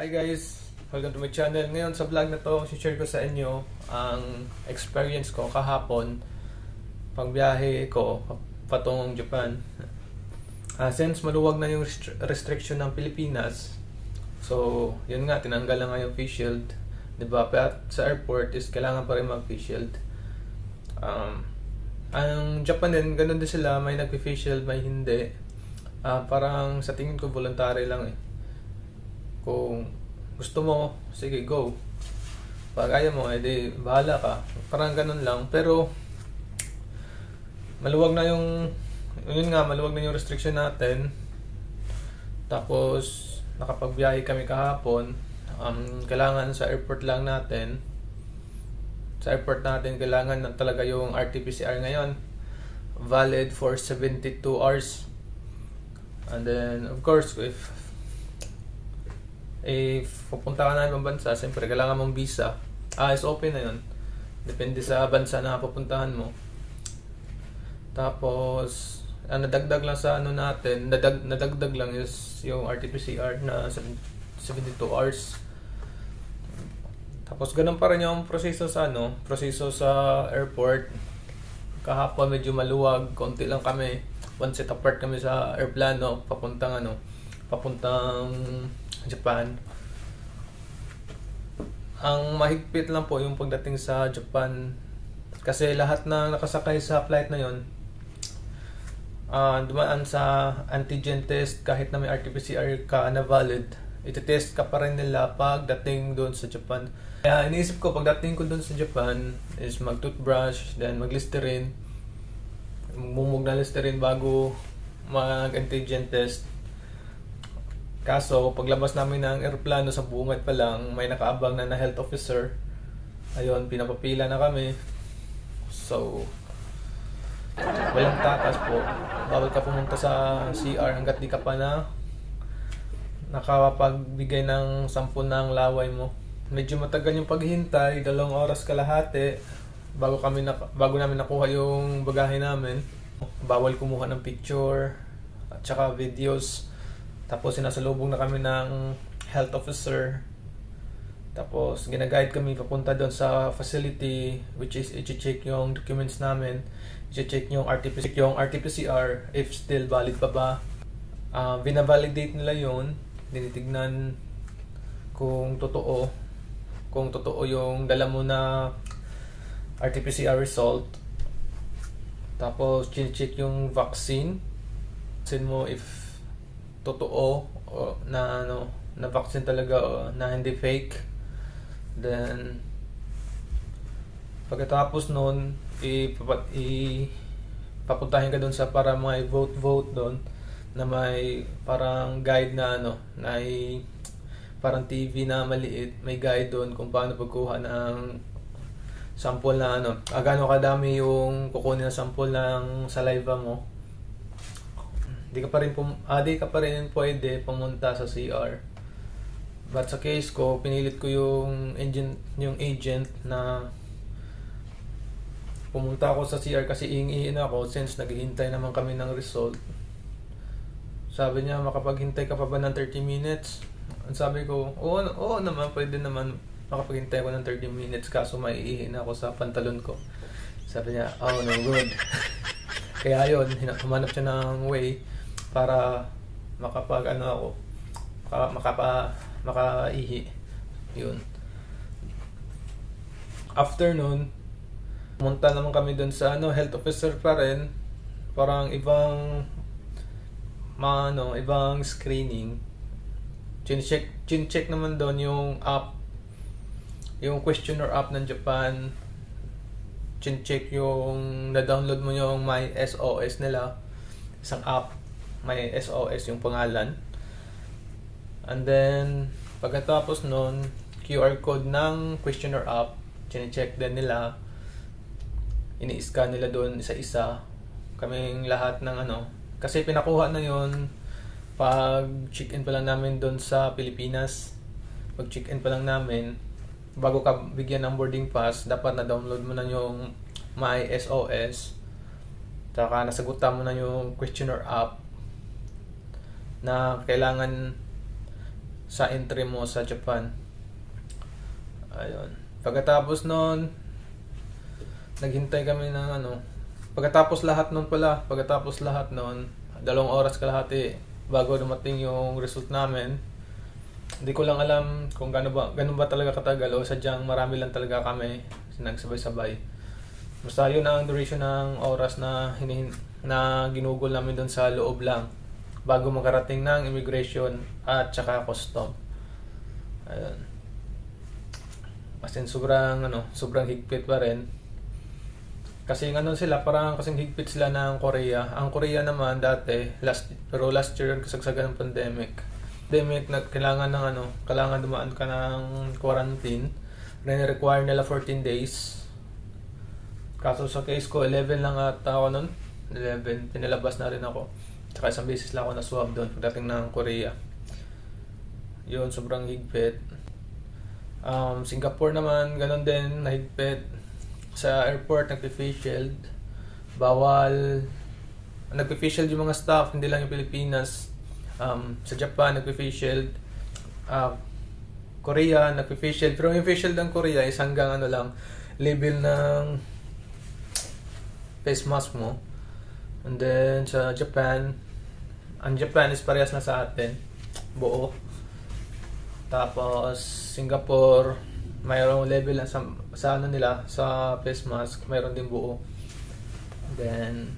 Hi guys! Welcome to my channel. Ngayon sa vlog na to, share ko sa inyo ang experience ko kahapon pagbiyahe ko patungong Japan. Uh, since maluwag na yung restri- restriction ng Pilipinas, so yun nga, tinanggal na nga yung face shield. Diba? Pero sa airport is kailangan pa rin mag face shield. Um, ang Japan din, ganun din sila, may nag-face shield, may hindi. Uh, parang sa tingin ko voluntary lang eh kung gusto mo, sige, go. Pag ayaw mo, edi bahala ka. Parang ganun lang. Pero, maluwag na yung, yun nga, maluwag na yung restriction natin. Tapos, nakapagbiyahe kami kahapon. Um, kailangan sa airport lang natin. Sa airport natin, kailangan na talaga yung RT-PCR ngayon. Valid for 72 hours. And then, of course, if if pupunta ka na ibang bansa, siyempre kailangan mong visa. Ah, is open na yun. Depende sa bansa na pupuntahan mo. Tapos, ang nadagdag lang sa ano natin, nadag, nadagdag lang is yung RT-PCR na 72 hours. Tapos, ganun pa rin yung proseso sa ano, proseso sa airport. Kahapon medyo maluwag, konti lang kami. One set apart kami sa airplano, papuntang ano, papuntang Japan. Ang mahigpit lang po yung pagdating sa Japan. Kasi lahat na nakasakay sa flight na yon uh, dumaan sa antigen test kahit na may RT-PCR ka na valid. Iti-test ka pa rin nila pagdating doon sa Japan. Kaya iniisip ko pagdating ko doon sa Japan is mag-toothbrush then mag-listerine. Mumug na listerine bago mag-antigen test Kaso, paglabas namin ng aeroplano sa bungad pa lang, may nakaabang na na health officer. Ayun, pinapapila na kami. So, walang takas po. Bawal ka pumunta sa CR hanggat di ka pa na nakapagbigay ng sampul ng laway mo. Medyo matagal yung paghintay, dalawang oras kalahati bago kami na, bago namin nakuha yung bagahe namin. Bawal kumuha ng picture at saka videos tapos sinasalubong na kami ng health officer. Tapos ginaguide kami papunta doon sa facility which is i-check yung documents namin. I-check yung RT-PCR, yung RT-PCR if still valid pa ba. Uh, binavalidate nila yon Dinitignan kung totoo kung totoo yung dala mo na RT-PCR result. Tapos, check yung vaccine. Vaccine mo if totoo o na ano na vaccine talaga o na hindi fake. Then pagkatapos noon ipapat i papuntahin ka doon sa para may vote vote doon na may parang guide na ano na i, parang TV na maliit may guide doon kung paano pagkuha ng sample na ano. Ah, gaano kadami yung kukunin na sample ng saliva mo di ka pa rin pum ah, di ka pa rin pwede pumunta sa CR. But sa case ko, pinilit ko yung agent, yung agent na pumunta ako sa CR kasi iingiin ako since naghihintay naman kami ng result. Sabi niya, makapaghintay ka pa ba ng 30 minutes? Ang sabi ko, oo, oo naman, pwede naman makapaghintay ko ng 30 minutes kaso maiihin ako sa pantalon ko. Sabi niya, oh no good. Kaya yun, humanap siya ng way para makapag ano ako makapa makaihi. Yun. After nun pumunta naman kami dun sa ano health officer pa rin. Parang ibang ano ibang screening. Chin-check chin-check naman doon yung app yung questionnaire app ng Japan. Chin-check yung na-download mo yung my SOS nila isang app may SOS yung pangalan. And then, pagkatapos nun, QR code ng questionnaire app, chine-check din nila, ini-scan nila doon isa-isa, kaming lahat ng ano, kasi pinakuha na yon pag check-in pa lang namin doon sa Pilipinas, pag check-in pa lang namin, bago ka bigyan ng boarding pass, dapat na-download mo na yung My SOS, saka nasagutan mo na yung questionnaire app, na kailangan sa entry mo sa Japan. Ayun. Pagkatapos noon, naghintay kami ng ano, pagkatapos lahat noon pala, pagkatapos lahat noon, dalawang oras kalahati bago dumating yung result namin. Hindi ko lang alam kung gaano ba, ganun ba talaga katagal o sadyang marami lang talaga kami nagsabay-sabay. Basta yun ang duration ng oras na hinihin, na ginugol namin doon sa loob lang bago makarating ng immigration at saka custom. Ayun. As in, sobrang, ano, sobrang higpit pa rin. Kasi ano sila, parang kasing higpit sila ng Korea. Ang Korea naman dati, last, pero last year kasagsagan ng pandemic. Pandemic, na kailangan ng ano, kailangan dumaan ka ng quarantine. Rin-require nila 14 days. Kaso sa case ko, 11 lang at ako nun. 11, pinalabas na rin ako. Tsaka isang beses lang ako na-swab doon pagdating ng Korea. Yun, sobrang higpit. Um, Singapore naman, ganun din, nahigpit. Sa airport, nagpe-face shield. Bawal, nagpe-face shield yung mga staff, hindi lang yung Pilipinas. Um, sa Japan, nagpe-face shield. Uh, Korea, nagpe-face shield. Pero yung face shield ng Korea is hanggang ano lang, level ng face mask mo. And then sa Japan, ang Japan is parehas na sa atin, buo. Tapos Singapore, mayroong level na sa, sa ano nila, sa face mask, mayroon din buo. Then,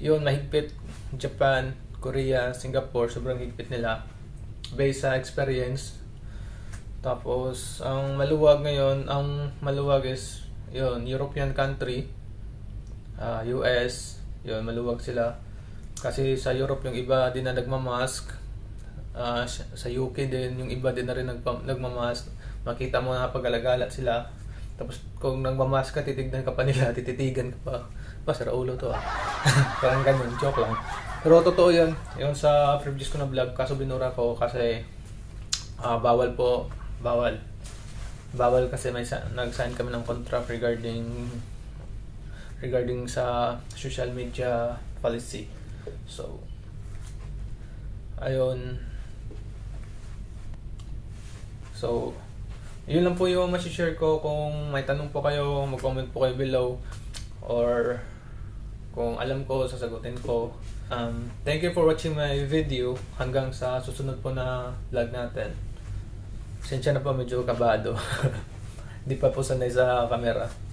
yun, mahigpit. Japan, Korea, Singapore, sobrang higpit nila. Based sa experience. Tapos, ang maluwag ngayon, ang maluwag is, yun, European country, uh, US, yun, maluwag sila. Kasi sa Europe yung iba din na nagmamask. Uh, sa UK din yung iba din na rin nagpa- nagmamask. Makita mo na pag alagalat sila. Tapos kung nagmamask ka, titignan ka pa nila, tititigan ka pa. Pa, sira ulo to ah. Parang ganun, joke lang. Pero totoo yan. Yun sa previous ko na vlog, kaso binura ko kasi uh, bawal po, bawal. Bawal kasi may nag-sign kami ng contract regarding regarding sa social media policy. So, ayun. So, yun lang po yung masishare ko. Kung may tanong po kayo, mag-comment po kayo below. Or kung alam ko, sasagutin ko. Um, thank you for watching my video. Hanggang sa susunod po na vlog natin. Sensya na po medyo kabado. Hindi pa po sanay sa camera.